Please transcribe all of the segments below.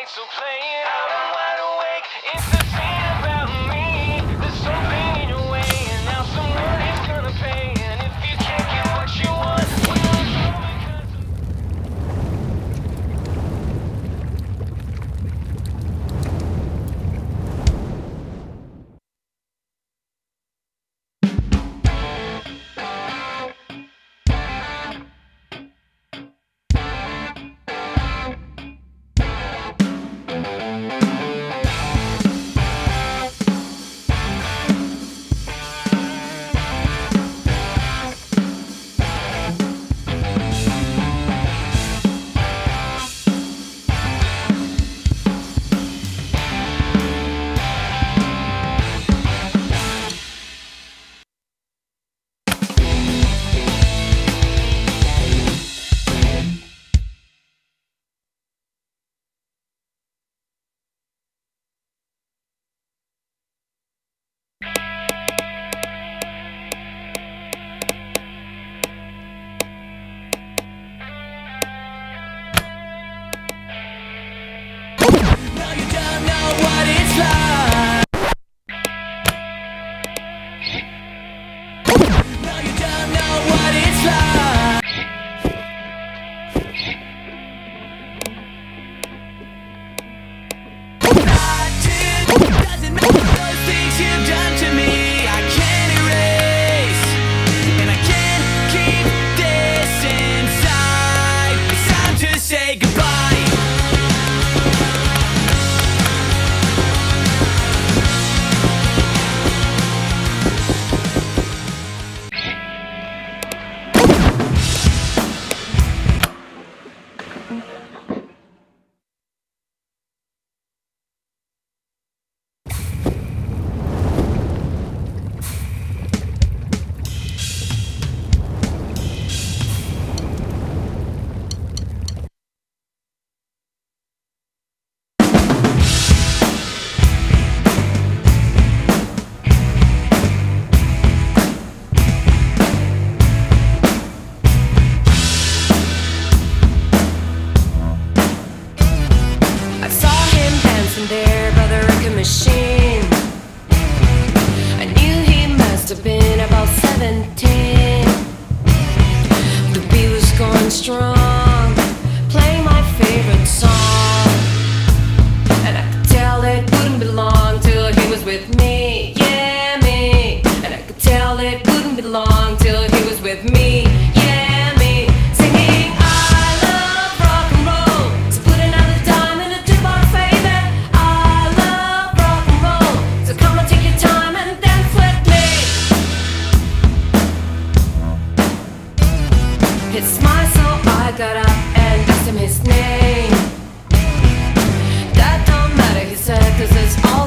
sight, so play it out. I'm wide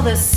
it's